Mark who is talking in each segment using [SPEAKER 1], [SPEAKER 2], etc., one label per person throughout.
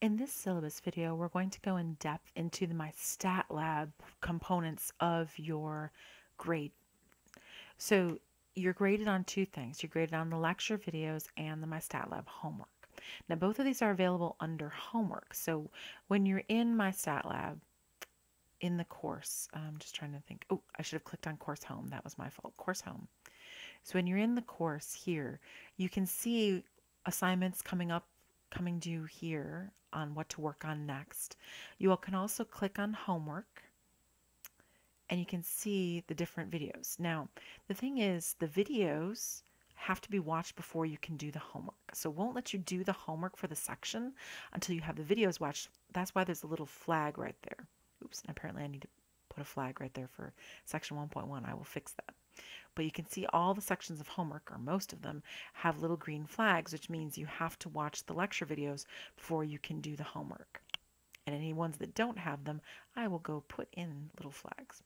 [SPEAKER 1] In this syllabus video, we're going to go in depth into the My Stat Lab components of your grade. So you're graded on two things. You're graded on the lecture videos and the My Stat Lab homework. Now both of these are available under homework. So when you're in My Stat Lab, in the course, I'm just trying to think. Oh, I should have clicked on course home. That was my fault. Course home. So when you're in the course here, you can see assignments coming up coming due here on what to work on next. You all can also click on homework and you can see the different videos. Now, the thing is, the videos have to be watched before you can do the homework. So won't let you do the homework for the section until you have the videos watched. That's why there's a little flag right there. Oops, and apparently I need to put a flag right there for section 1.1. I will fix that. But you can see all the sections of homework, or most of them, have little green flags, which means you have to watch the lecture videos before you can do the homework. And any ones that don't have them, I will go put in little flags.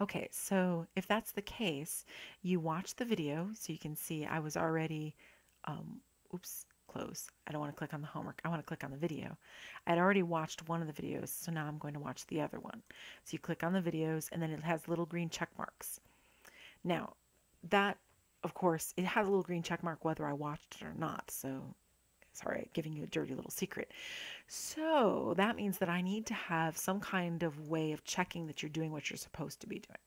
[SPEAKER 1] Okay, so if that's the case, you watch the video so you can see I was already, um, oops, I don't want to click on the homework. I want to click on the video. I'd already watched one of the videos, so now I'm going to watch the other one. So you click on the videos, and then it has little green check marks. Now, that, of course, it has a little green check mark whether I watched it or not. So, sorry, giving you a dirty little secret. So, that means that I need to have some kind of way of checking that you're doing what you're supposed to be doing.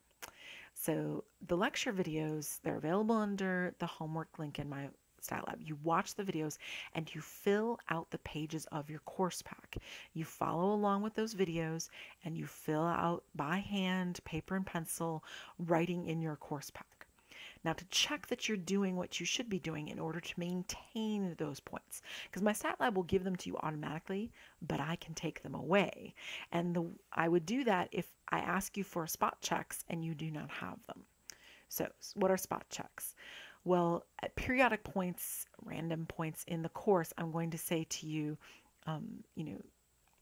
[SPEAKER 1] So, the lecture videos, they're available under the homework link in my Stat Lab. You watch the videos and you fill out the pages of your course pack. You follow along with those videos and you fill out by hand, paper and pencil, writing in your course pack. Now, to check that you're doing what you should be doing in order to maintain those points, because my Stat Lab will give them to you automatically, but I can take them away. And the, I would do that if I ask you for spot checks and you do not have them. So, what are spot checks? Well, at periodic points, random points in the course, I'm going to say to you, um, you know,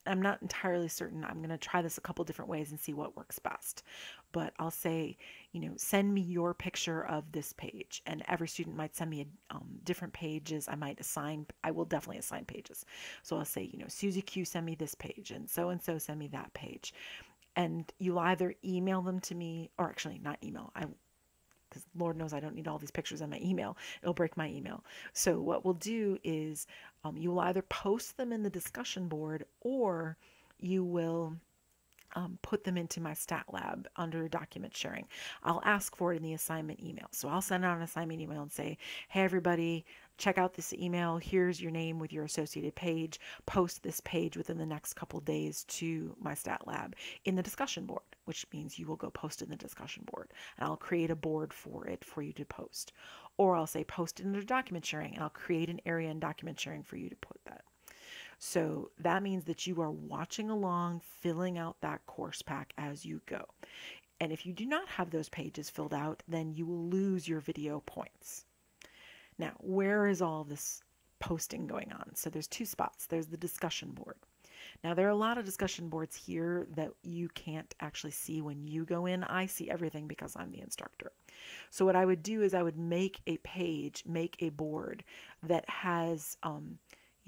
[SPEAKER 1] I'm not entirely certain. I'm going to try this a couple different ways and see what works best. But I'll say, you know, send me your picture of this page. And every student might send me a, um, different pages. I might assign, I will definitely assign pages. So I'll say, you know, Susie Q, send me this page, and so and so send me that page. And you'll either email them to me, or actually, not email. I because Lord knows I don't need all these pictures on my email. It'll break my email. So what we'll do is um, you will either post them in the discussion board or you will um, put them into my stat lab under document sharing. I'll ask for it in the assignment email. So I'll send out an assignment email and say, hey, everybody, check out this email. Here's your name with your associated page. Post this page within the next couple days to my stat lab in the discussion board, which means you will go post in the discussion board. And I'll create a board for it for you to post. Or I'll say post it under document sharing and I'll create an area in document sharing for you to put that. So that means that you are watching along, filling out that course pack as you go. And if you do not have those pages filled out, then you will lose your video points. Now, where is all this posting going on? So there's two spots. There's the discussion board. Now, there are a lot of discussion boards here that you can't actually see when you go in. I see everything because I'm the instructor. So what I would do is I would make a page, make a board that has um,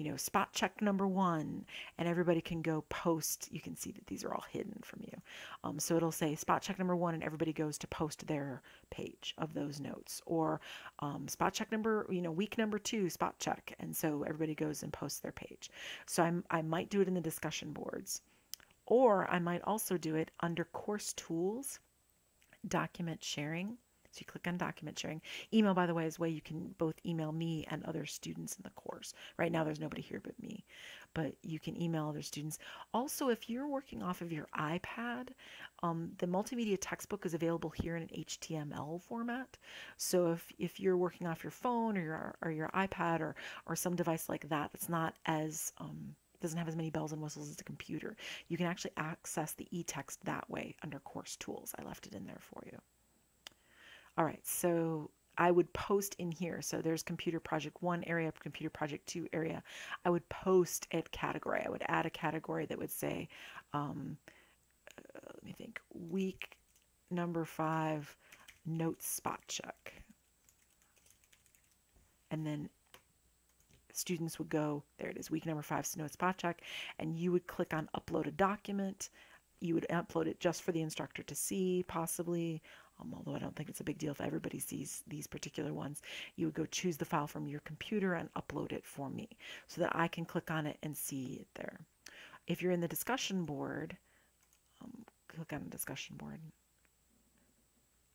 [SPEAKER 1] you know, spot check number one, and everybody can go post. You can see that these are all hidden from you. Um, so it'll say spot check number one, and everybody goes to post their page of those notes. Or um, spot check number, you know, week number two, spot check. And so everybody goes and posts their page. So I'm, I might do it in the discussion boards. Or I might also do it under course tools, document sharing so you click on document sharing. Email, by the way, is way you can both email me and other students in the course. Right now, there's nobody here but me, but you can email other students. Also, if you're working off of your iPad, um, the multimedia textbook is available here in an HTML format. So if, if you're working off your phone or your, or your iPad or, or some device like that, that's not as um, doesn't have as many bells and whistles as a computer. You can actually access the e-text that way under course tools. I left it in there for you. All right, so I would post in here. So there's computer project one area, computer project two area. I would post a category. I would add a category that would say, um, uh, let me think, week number five, notes spot check. And then students would go, there it is, week number five, notes spot check, and you would click on upload a document. You would upload it just for the instructor to see, possibly, um, although I don't think it's a big deal if everybody sees these particular ones. You would go choose the file from your computer and upload it for me so that I can click on it and see it there. If you're in the discussion board, um, click on the discussion board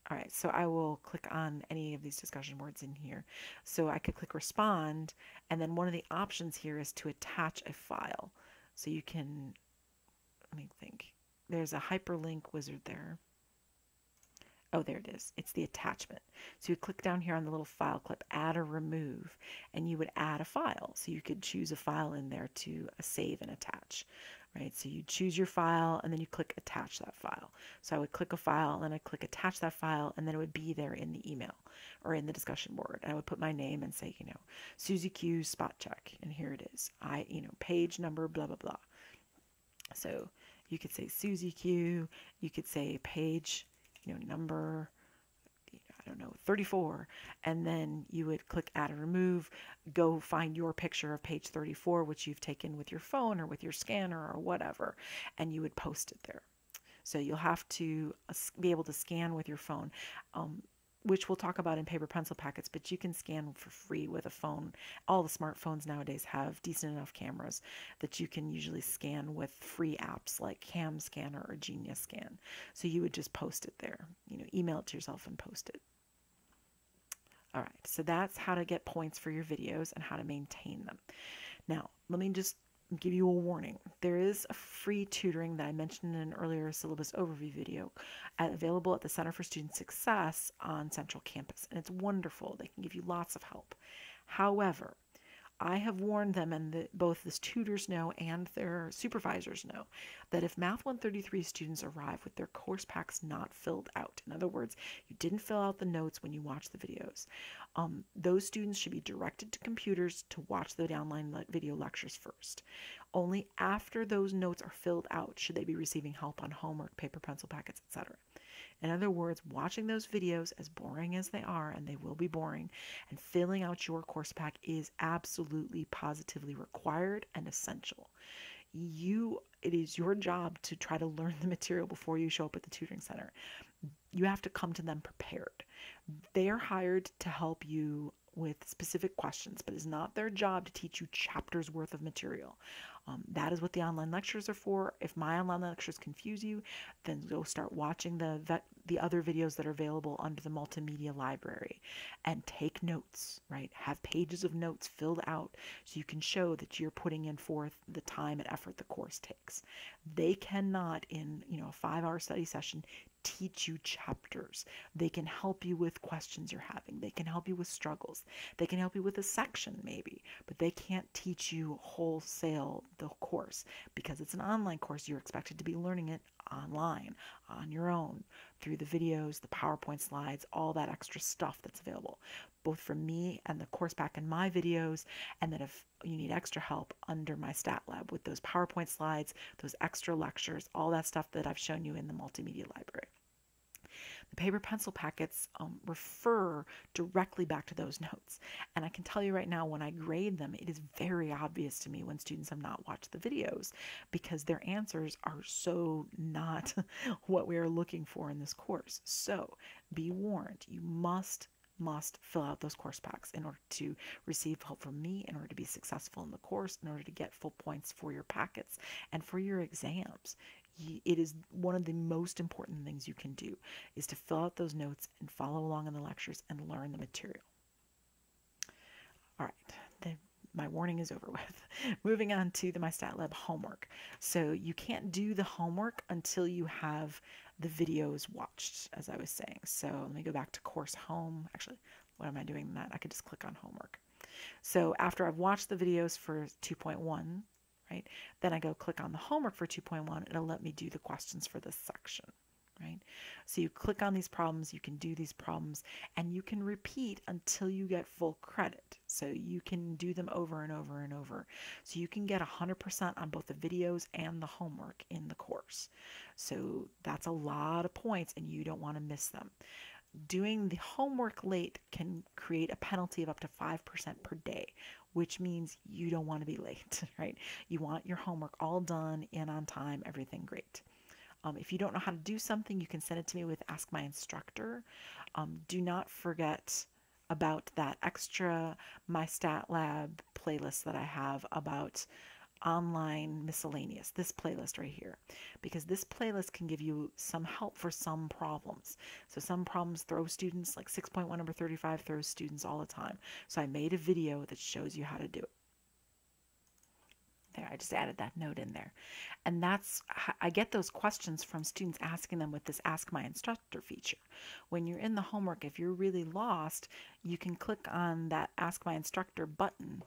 [SPEAKER 1] all right, so I will click on any of these discussion boards in here. So I could click respond, and then one of the options here is to attach a file. So you can, let me think, there's a hyperlink wizard there. Oh, there it is. It's the attachment. So you click down here on the little file clip, add or remove, and you would add a file. So you could choose a file in there to uh, save and attach right? So you choose your file and then you click attach that file. So I would click a file and then I click attach that file and then it would be there in the email or in the discussion board. And I would put my name and say, you know, Susie Q spot check. And here it is. I, you know, page number, blah, blah, blah. So you could say Susie Q, you could say page, you know, number, I don't know, 34, and then you would click add or remove, go find your picture of page 34, which you've taken with your phone or with your scanner or whatever, and you would post it there. So you'll have to uh, be able to scan with your phone. Um, which we'll talk about in paper pencil packets, but you can scan for free with a phone. All the smartphones nowadays have decent enough cameras that you can usually scan with free apps like Cam Scanner or Genius Scan. So you would just post it there, you know, email it to yourself and post it. All right, so that's how to get points for your videos and how to maintain them. Now, let me just give you a warning. There is a free tutoring that I mentioned in an earlier syllabus overview video at, available at the Center for Student Success on Central Campus, and it's wonderful. They can give you lots of help. However, I have warned them, and the, both the tutors know and their supervisors know, that if Math 133 students arrive with their course packs not filled out, in other words, you didn't fill out the notes when you watch the videos, um, those students should be directed to computers to watch the online le video lectures first. Only after those notes are filled out should they be receiving help on homework, paper, pencil packets, etc. In other words, watching those videos, as boring as they are, and they will be boring, and filling out your course pack is absolutely positively required and essential. You, it is your job to try to learn the material before you show up at the tutoring center. You have to come to them prepared. They are hired to help you with specific questions, but it's not their job to teach you chapters worth of material. Um, that is what the online lectures are for. If my online lectures confuse you, then go start watching the the other videos that are available under the multimedia library and take notes, right? Have pages of notes filled out so you can show that you're putting in forth the time and effort the course takes. They cannot in, you know, a 5-hour study session teach you chapters. They can help you with questions you're having. They can help you with struggles. They can help you with a section maybe, but they can't teach you wholesale the course because it's an online course. You're expected to be learning it online on your own through the videos, the PowerPoint slides, all that extra stuff that's available, both from me and the course pack in my videos. And then if you need extra help under my stat lab with those PowerPoint slides, those extra lectures, all that stuff that I've shown you in the multimedia library. The paper pencil packets um, refer directly back to those notes. And I can tell you right now, when I grade them, it is very obvious to me when students have not watched the videos because their answers are so not what we are looking for in this course. So be warned, you must must fill out those course packs in order to receive help from me, in order to be successful in the course, in order to get full points for your packets and for your exams it is one of the most important things you can do is to fill out those notes and follow along in the lectures and learn the material. All right, my warning is over with. Moving on to the MyStatLab homework. So you can't do the homework until you have the videos watched, as I was saying. So let me go back to course home. Actually, what am I doing that? I could just click on homework. So after I've watched the videos for 2.1, right? Then I go click on the homework for 2.1. It'll let me do the questions for this section, right? So you click on these problems, you can do these problems, and you can repeat until you get full credit. So you can do them over and over and over. So you can get 100% on both the videos and the homework in the course. So that's a lot of points, and you don't want to miss them doing the homework late can create a penalty of up to 5% per day, which means you don't want to be late, right? You want your homework all done and on time, everything great. Um, if you don't know how to do something, you can send it to me with Ask My Instructor. Um, do not forget about that extra My Stat Lab playlist that I have about online miscellaneous, this playlist right here, because this playlist can give you some help for some problems. So some problems throw students, like 6.1 number 35 throws students all the time. So I made a video that shows you how to do it. There, I just added that note in there. And that's, I get those questions from students asking them with this Ask My Instructor feature. When you're in the homework, if you're really lost, you can click on that Ask My Instructor button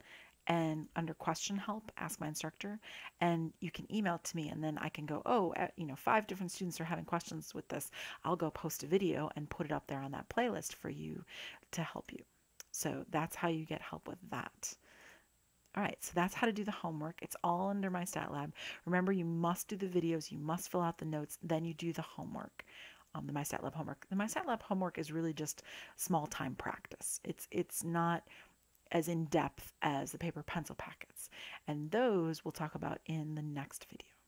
[SPEAKER 1] and under question help ask my instructor and you can email to me and then i can go oh uh, you know five different students are having questions with this i'll go post a video and put it up there on that playlist for you to help you so that's how you get help with that all right, so that's how to do the homework. It's all under my stat lab. Remember, you must do the videos, you must fill out the notes, then you do the homework. Um, the MyStatLab homework. The MyStatLab homework is really just small time practice. It's it's not as in depth as the paper pencil packets. And those we'll talk about in the next video.